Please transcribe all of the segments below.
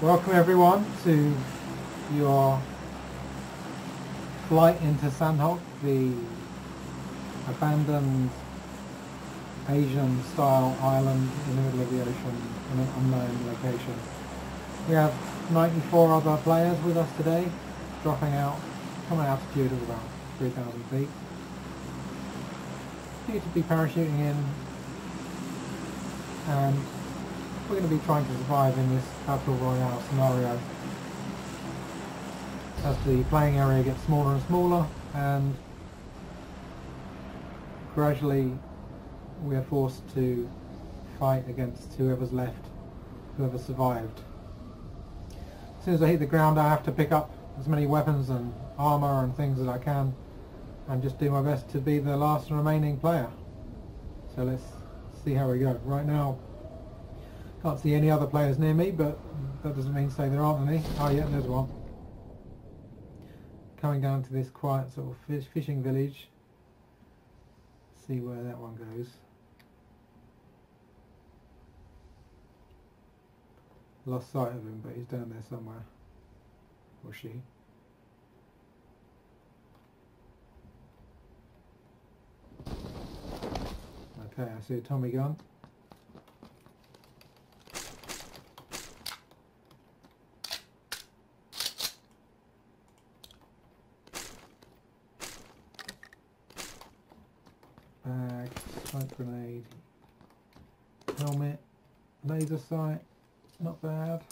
Welcome everyone to your flight into Sanhok, the abandoned Asian style island in the middle of the ocean in an unknown location. We have 94 other players with us today, dropping out from an altitude of about 3,000 feet. Due to be parachuting in and we're going to be trying to survive in this battle royale scenario as the playing area gets smaller and smaller and gradually we are forced to fight against whoever's left, whoever survived. As soon as I hit the ground I have to pick up as many weapons and armour and things as I can and just do my best to be the last remaining player. So let's see how we go. Right now can't see any other players near me, but that doesn't mean to say there aren't any. Oh yeah, there's one. Coming down to this quiet sort of fish, fishing village. See where that one goes. Lost sight of him, but he's down there somewhere. Or she. Okay, I see a Tommy gun. Smoke grenade, helmet, laser sight, not bad.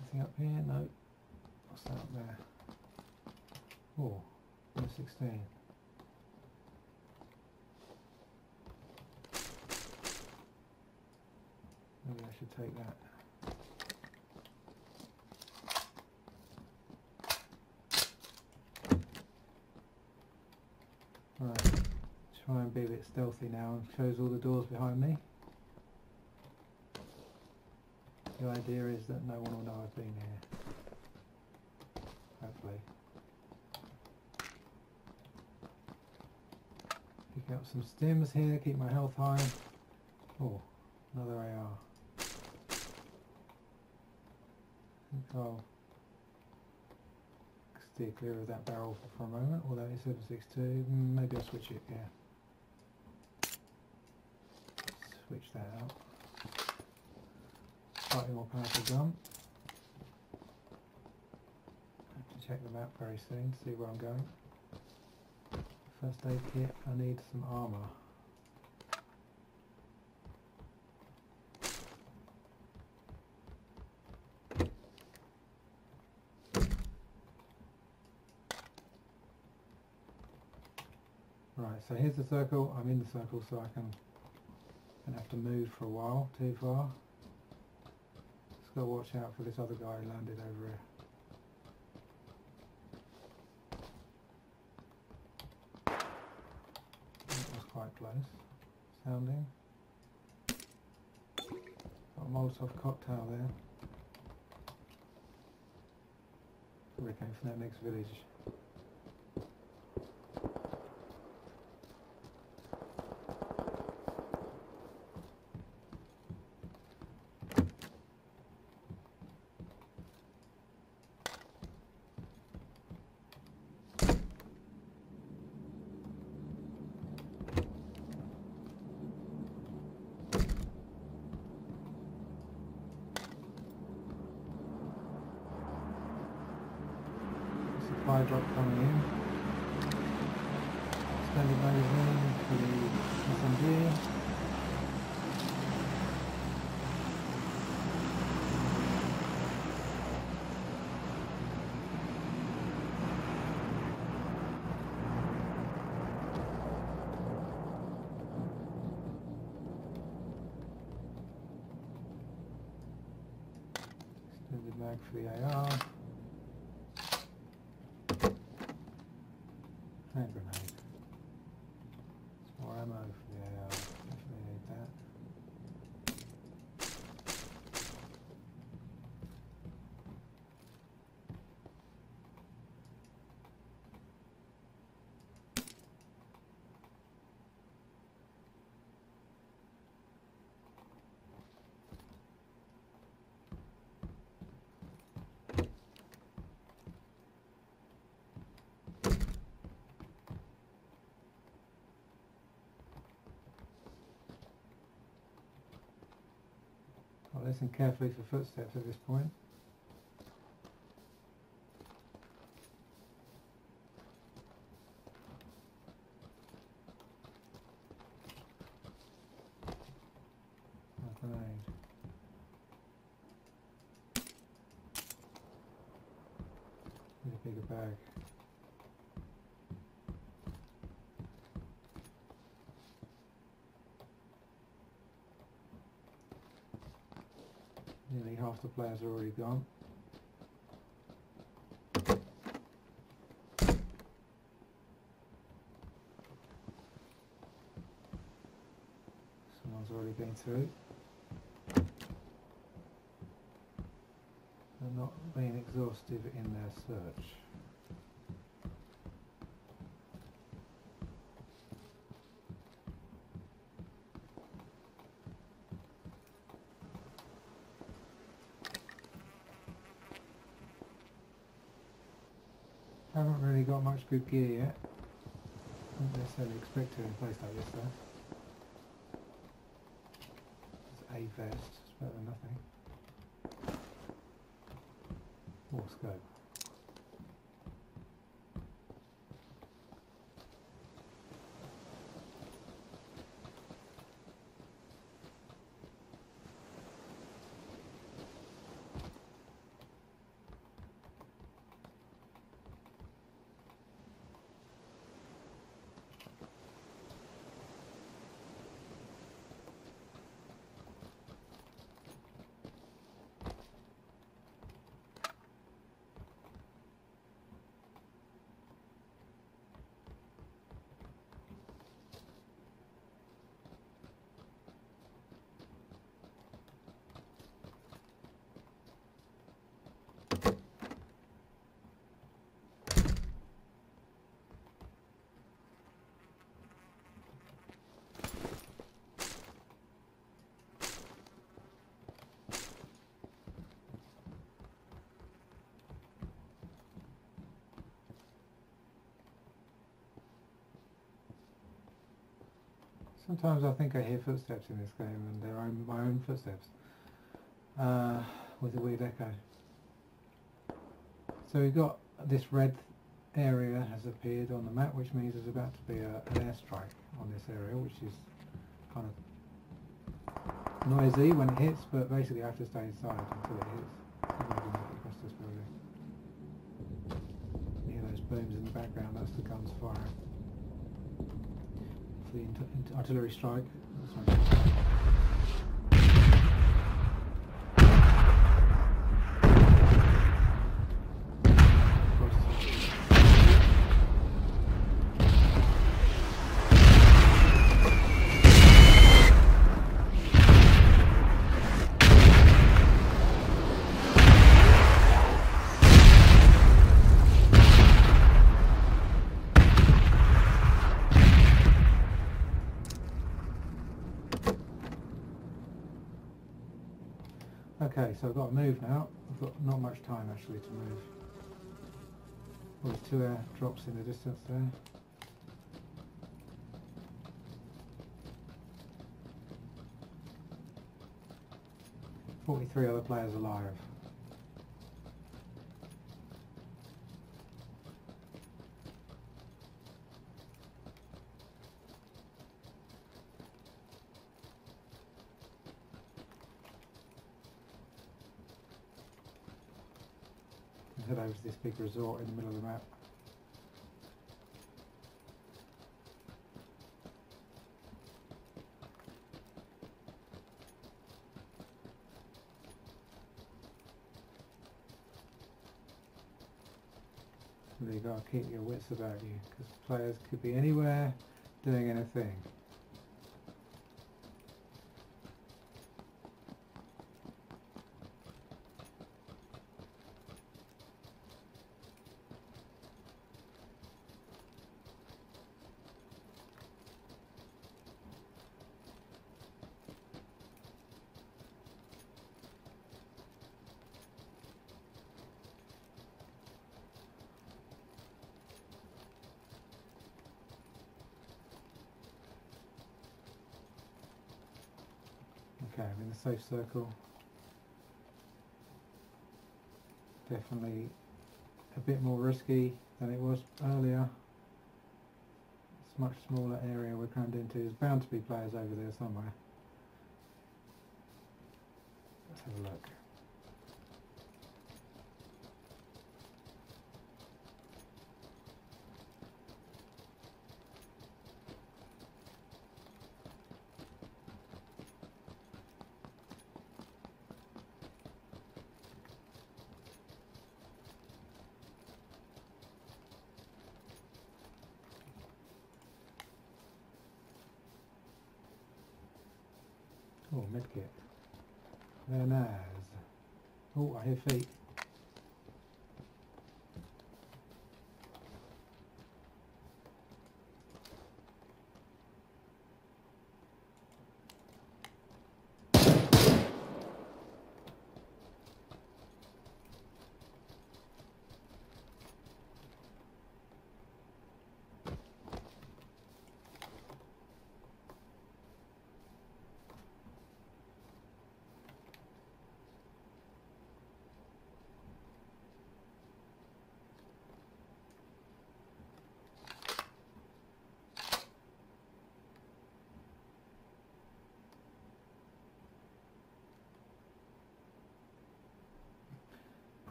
Anything up here? No. What's that up there? Oh, 16. Maybe I should take that. Right, try and be a bit stealthy now and close all the doors behind me. The idea is that no one will know I've been here. Hopefully. Pick up some stims here, keep my health high. Oh, another AR. Oh steer clear of that barrel for, a moment, although it's 762, mm, maybe I'll switch it, yeah. Switch that out. Slightly more powerful gun. Have to check the map very soon to see where I'm going. First aid kit, I need some armour. Right, so here's the circle. I'm in the circle so I can have to move for a while too far. Just gotta watch out for this other guy who landed over here. That was quite close sounding. Got a Molotov cocktail there. Probably came from that next village. Supply drop coming in. Extended magazine for the SMG. For the. Hand grenade. Some more ammo for the AR. Definitely need that. Got to listen carefully for footsteps at this point. A grenade. Need a bigger bag. Nearly the players are already gone. Someone's already been through. They're not being exhaustive in their search. Haven't really got much good gear yet. Don't necessarily expect to in a place like this though. It's a vest, it's better than nothing. More scope. Sometimes I think I hear footsteps in this game and they're own, my own footsteps. Uh, with a weird echo. So we've got this red area has appeared on the map which means there's about to be a, an airstrike on this area which is kind of noisy when it hits but basically I have to stay inside until it hits. Across this building. You hear those booms in the background, that's the guns firing the artillery strike. Okay, so I've got to move now. I've got not much time actually to move. Well, there's two air drops in the distance there. Forty-three other players alive. To this big resort in the middle of the map. So you've got to keep your wits about you because players could be anywhere doing anything. Okay, I'm in the safe circle. Definitely a bit more risky than it was earlier. It's a much smaller area we're crammed into. There's bound to be players over there somewhere. Let's have a look. Oh, medkit. Very nice. Oh, I hear feet.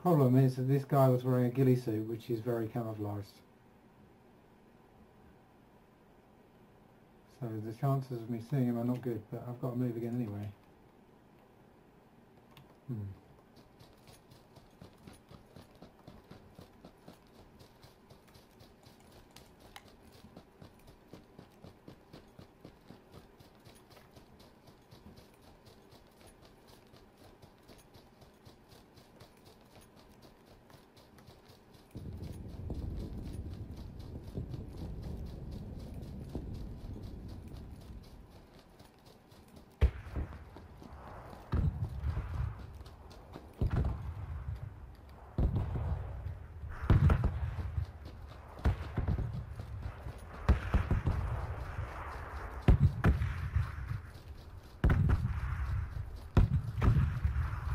Problem is that this guy was wearing a ghillie suit which is very camouflaged. So the chances of me seeing him are not good, but I've got to move again anyway. Hmm.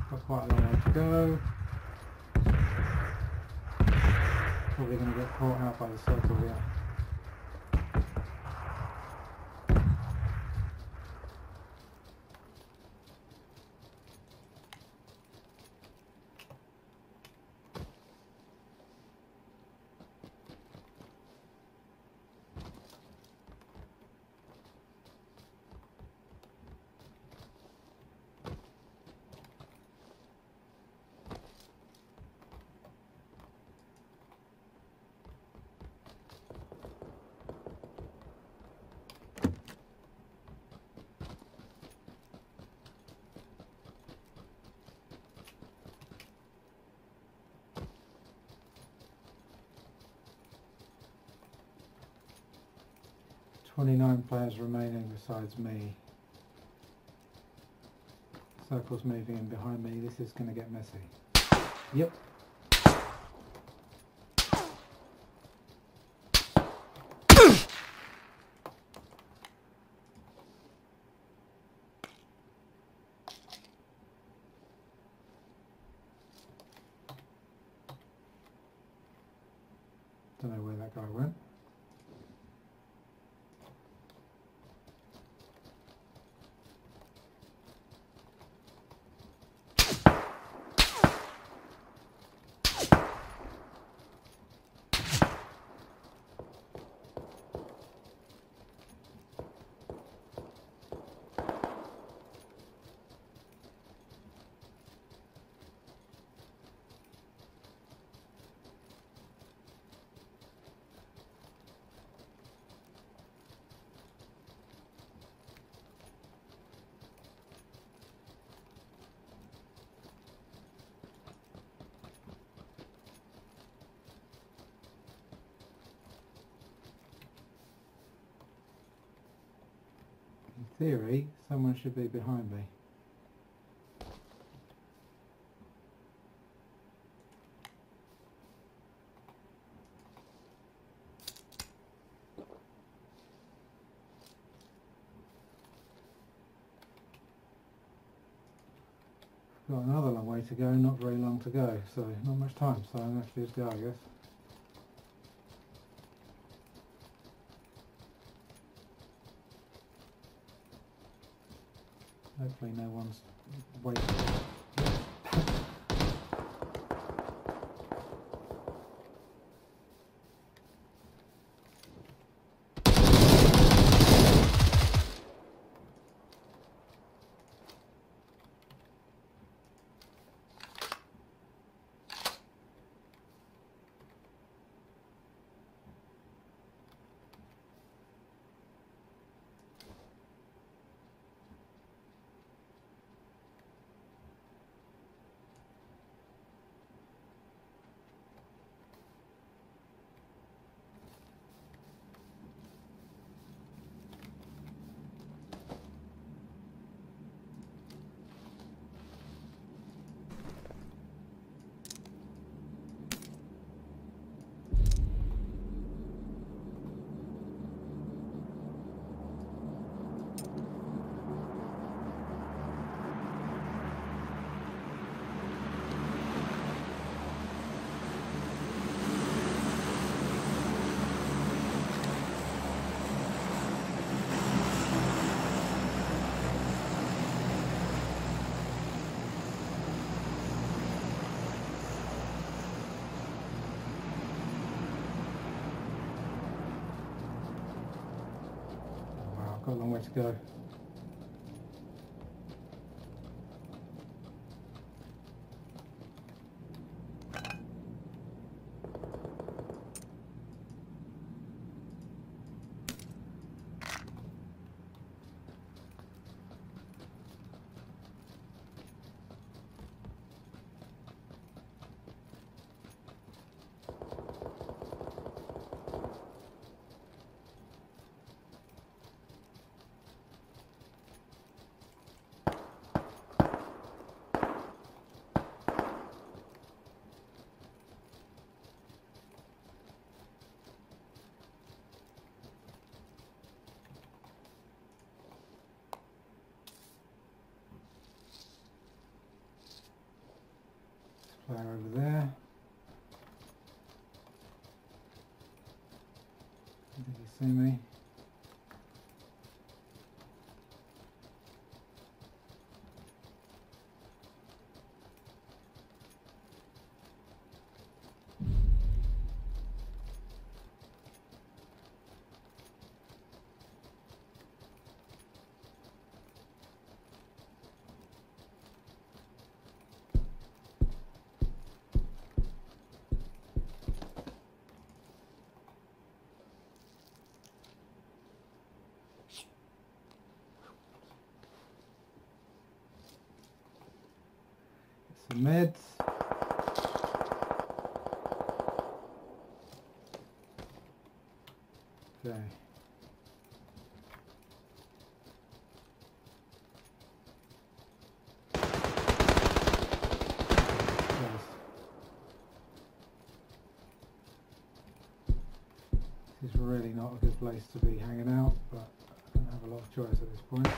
Got quite a long way to go. Probably going to get caught out by the circle here. Twenty-nine players remaining besides me. Circle's moving in behind me. This is going to get messy. Yep. Don't know where that guy went. Theory, someone should be behind me. Got another long way to go, not very long to go, so not much time, so I'm going to just go, I guess. Hopefully no one's waiting. Got a long way to go. Player over there. Did he see me? Meds. Okay. This is really not a good place to be hanging out, but I don't have a lot of choice at this point.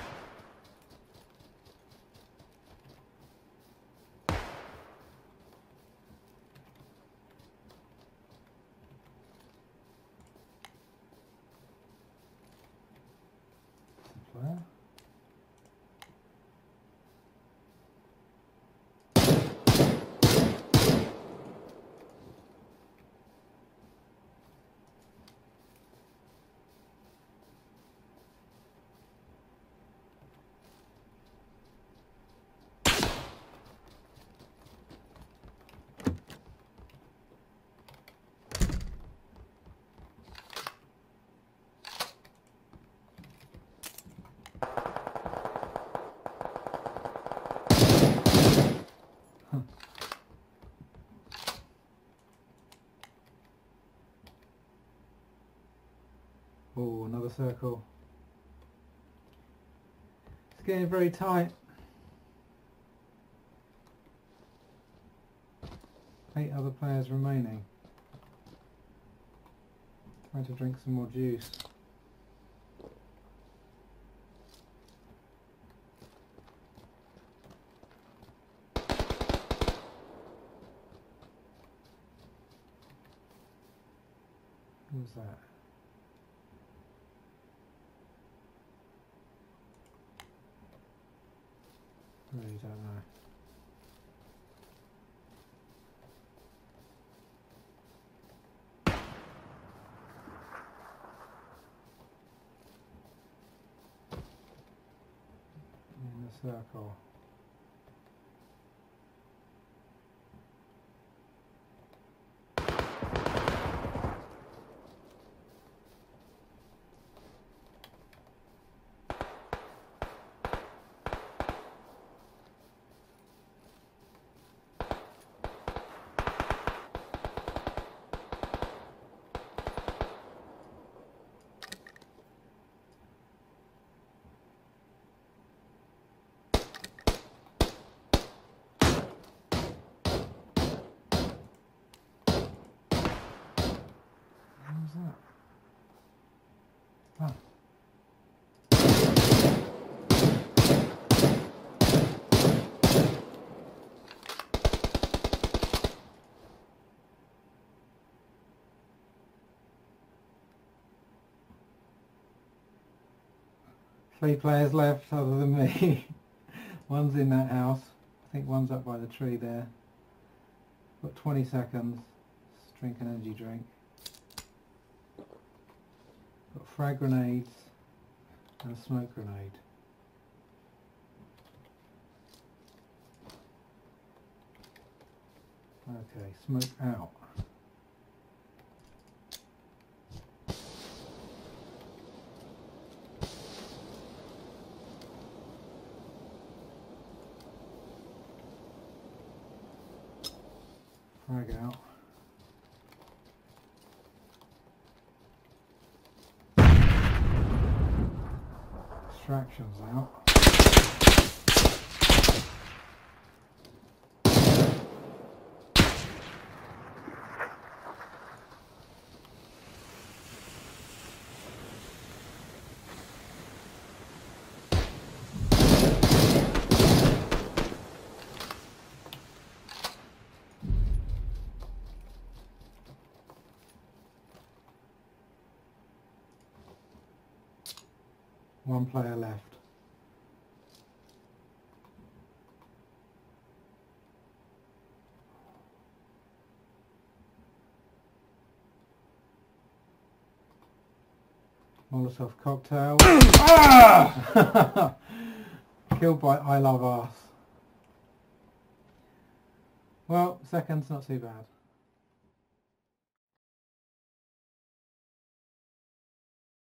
Player. Oh, another circle. It's getting very tight. Eight other players remaining. Trying to drink some more juice. Who's that? Really don't know. In the circle. Who's that? Ah. Three players left other than me. one's in that house. I think one's up by the tree there. Got 20 seconds. Let's drink an energy drink. Got frag grenades and a smoke grenade. Okay, smoke out. Frag out. Distractions out. One player left. Molotov cocktail. Ah! Killed by I Love Arse. Well, second's not too bad.